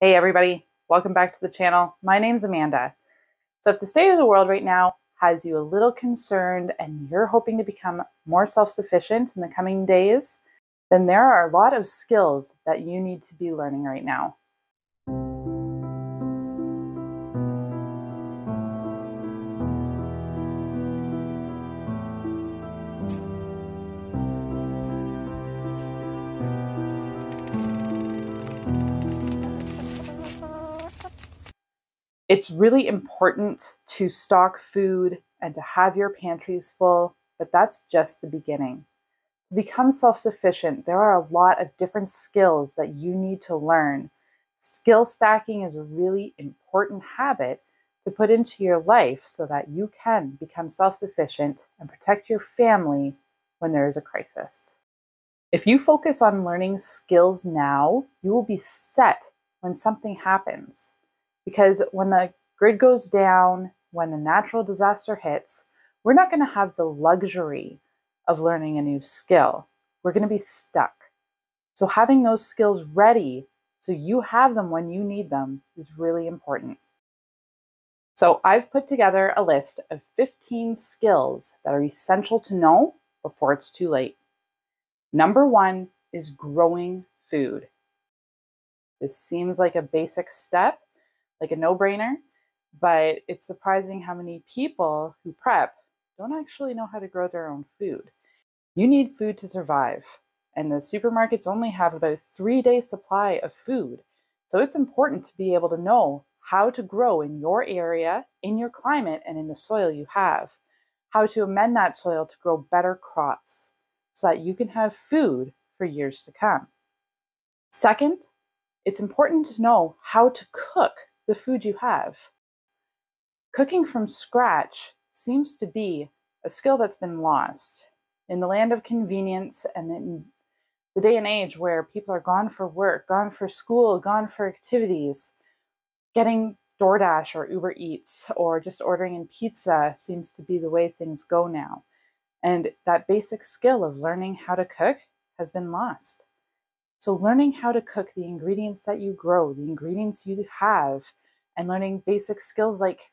Hey everybody, welcome back to the channel. My name's Amanda. So if the state of the world right now has you a little concerned and you're hoping to become more self-sufficient in the coming days, then there are a lot of skills that you need to be learning right now. It's really important to stock food and to have your pantries full, but that's just the beginning. To become self sufficient, there are a lot of different skills that you need to learn. Skill stacking is a really important habit to put into your life so that you can become self sufficient and protect your family when there is a crisis. If you focus on learning skills now, you will be set when something happens. Because when the grid goes down, when a natural disaster hits, we're not going to have the luxury of learning a new skill. We're going to be stuck. So, having those skills ready so you have them when you need them is really important. So, I've put together a list of 15 skills that are essential to know before it's too late. Number one is growing food. This seems like a basic step, like a no brainer, but it's surprising how many people who prep don't actually know how to grow their own food. You need food to survive, and the supermarkets only have about three days' supply of food. So it's important to be able to know how to grow in your area, in your climate, and in the soil you have, how to amend that soil to grow better crops so that you can have food for years to come. Second, it's important to know how to cook the food you have. Cooking from scratch seems to be a skill that's been lost. In the land of convenience and in the day and age where people are gone for work, gone for school, gone for activities, getting DoorDash or Uber Eats or just ordering in pizza seems to be the way things go now. And that basic skill of learning how to cook has been lost. So, learning how to cook the ingredients that you grow, the ingredients you have, and learning basic skills like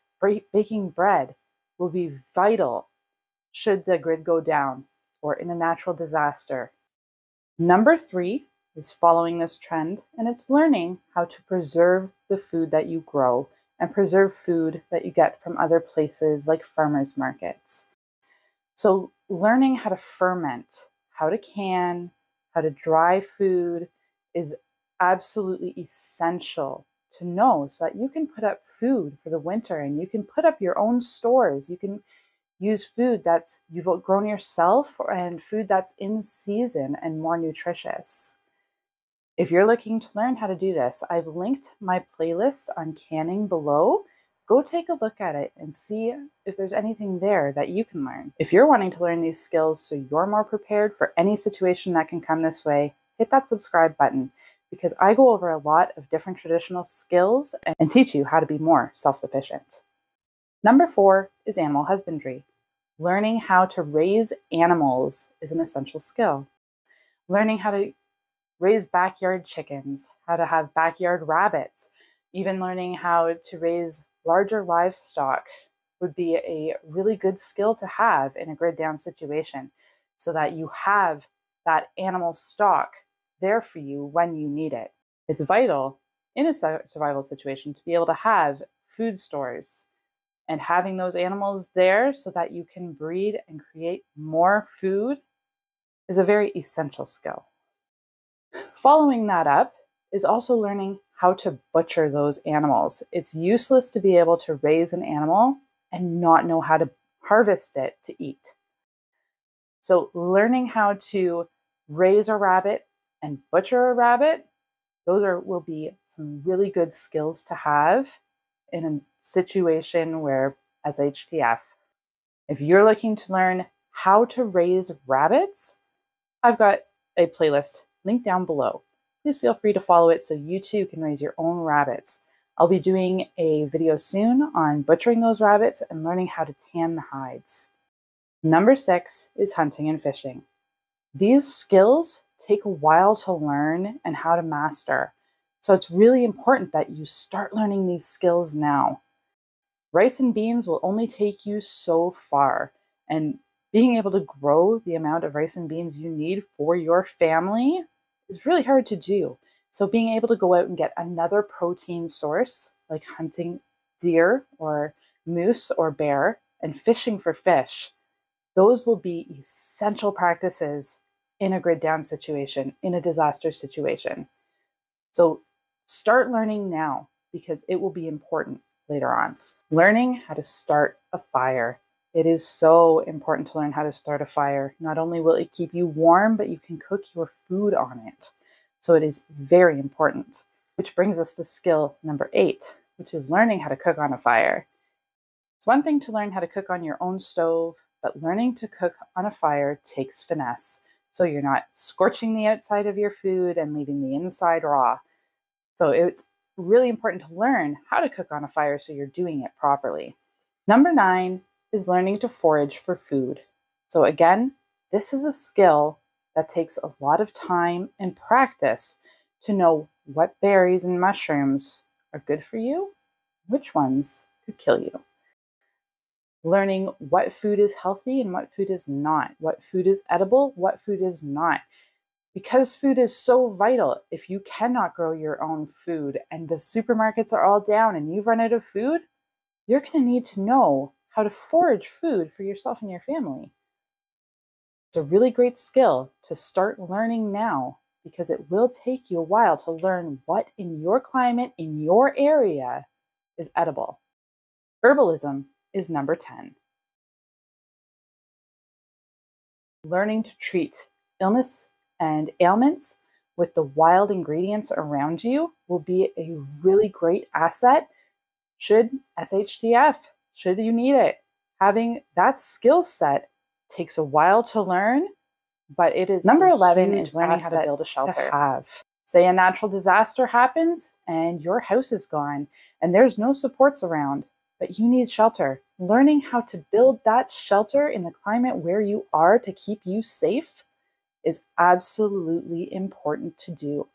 baking bread will be vital should the grid go down or in a natural disaster. Number three is following this trend, and it's learning how to preserve the food that you grow and preserve food that you get from other places like farmers markets. So, learning how to ferment, how to can, how to dry food is absolutely essential to know so that you can put up food for the winter and you can put up your own stores. You can use food that's you've grown yourself and food that's in season and more nutritious. If you're looking to learn how to do this, I've linked my playlist on canning below. Go take a look at it and see if there's anything there that you can learn. If you're wanting to learn these skills so you're more prepared for any situation that can come this way, hit that subscribe button because I go over a lot of different traditional skills and teach you how to be more self sufficient. Number four is animal husbandry. Learning how to raise animals is an essential skill. Learning how to raise backyard chickens, how to have backyard rabbits, even learning how to raise larger livestock would be a really good skill to have in a grid down situation so that you have that animal stock there for you when you need it. It's vital in a survival situation to be able to have food stores and having those animals there so that you can breed and create more food is a very essential skill. Following that up is also learning how to butcher those animals. It's useless to be able to raise an animal and not know how to harvest it to eat. So, learning how to raise a rabbit and butcher a rabbit, those are will be some really good skills to have in a situation where SHTF, if you're looking to learn how to raise rabbits, I've got a playlist linked down below. Please feel free to follow it so you too can raise your own rabbits. I'll be doing a video soon on butchering those rabbits and learning how to tan the hides. Number six is hunting and fishing. These skills take a while to learn and how to master. So it's really important that you start learning these skills now. Rice and beans will only take you so far. And being able to grow the amount of rice and beans you need for your family is really hard to do. So being able to go out and get another protein source, like hunting deer or moose or bear, and fishing for fish, those will be essential practices in a grid down situation, in a disaster situation. So start learning now because it will be important later on. Learning how to start a fire. It is so important to learn how to start a fire. Not only will it keep you warm, but you can cook your food on it. So it is very important. Which brings us to skill number eight, which is learning how to cook on a fire. It's one thing to learn how to cook on your own stove, but learning to cook on a fire takes finesse. So you're not scorching the outside of your food and leaving the inside raw. So it's really important to learn how to cook on a fire so you're doing it properly. Number nine is learning to forage for food. So, again, this is a skill that takes a lot of time and practice to know what berries and mushrooms are good for you, which ones could kill you. Learning what food is healthy and what food is not, what food is edible, what food is not. Because food is so vital, if you cannot grow your own food and the supermarkets are all down and you've run out of food, you're going to need to know how to forage food for yourself and your family. It's a really great skill to start learning now because it will take you a while to learn what in your climate, in your area, is edible. Herbalism is number 10. Learning to treat illness and ailments with the wild ingredients around you will be a really great asset should SHTF, should you need it. Having that skill set takes a while to learn, but it is number 11 is learning how to build a shelter. Have. Say a natural disaster happens and your house is gone and there's no supports around, but you need shelter. Learning how to build that shelter in the climate where you are to keep you safe is absolutely important to do.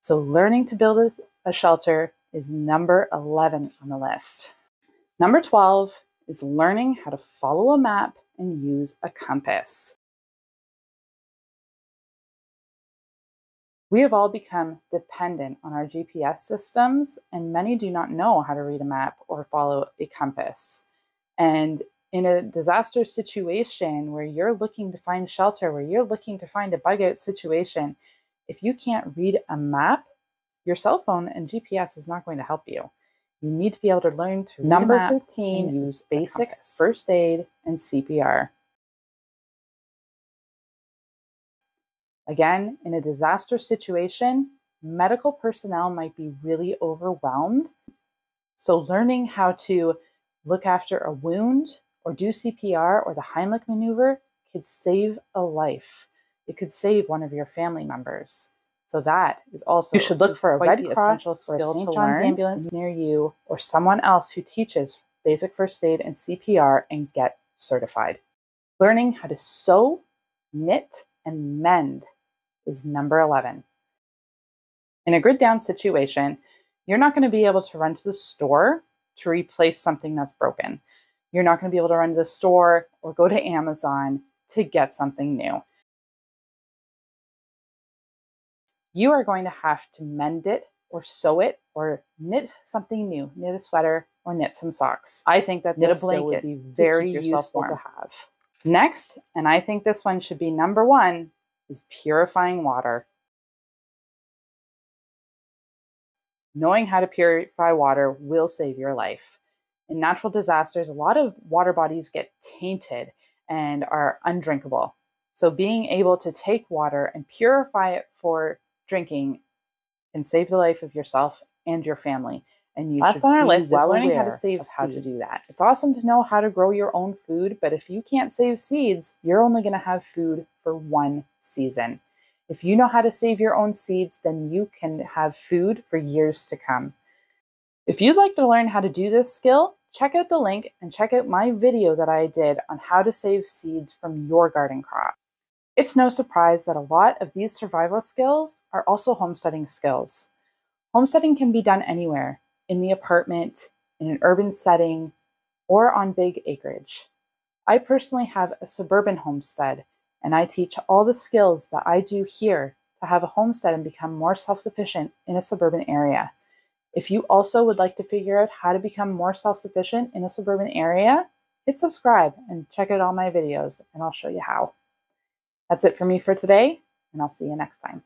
So, learning to build a, shelter is number 11 on the list. Number 12 is learning how to follow a map and use a compass. We have all become dependent on our GPS systems, and many do not know how to read a map or follow a compass. And in a disaster situation where you're looking to find shelter, where you're looking to find a bug out situation, if you can't read a map, your cell phone and GPS is not going to help you. You need to be able to learn to number 15 use basic first aid and CPR. Again, in a disaster situation, medical personnel might be really overwhelmed. So, learning how to look after a wound or do CPR or the Heimlich maneuver could save a life. It could save one of your family members. So that is also you should look for a Red Cross or a St. John's ambulance near you or someone else who teaches basic first aid and CPR and get certified. Learning how to sew, knit, and mend is number 11. In a grid down situation, you're not going to be able to run to the store to replace something that's broken. You're not going to be able to run to the store or go to Amazon to get something new. You are going to have to mend it or sew it or knit something new, knit a sweater or knit some socks. I think that knit a blanket would be very useful to have. Next, and I think this one should be number one, is purifying water. Knowing how to purify water will save your life. In natural disasters, a lot of water bodies get tainted and are undrinkable. So, being able to take water and purify it for drinking can save the life of yourself and your family. And you Last on our list well is learning how to save seeds. how to do that. It's awesome to know how to grow your own food, but if you can't save seeds, you're only going to have food for one season. If you know how to save your own seeds, then you can have food for years to come. If you'd like to learn how to do this skill, check out the link and check out my video that I did on how to save seeds from your garden crop. It's no surprise that a lot of these survival skills are also homesteading skills. Homesteading can be done anywhere in the apartment, in an urban setting, or on big acreage. I personally have a suburban homestead, and I teach all the skills that I do here to have a homestead and become more self sufficient in a suburban area. If you also would like to figure out how to become more self sufficient in a suburban area, hit subscribe and check out all my videos, and I'll show you how. That's it for me for today, and I'll see you next time.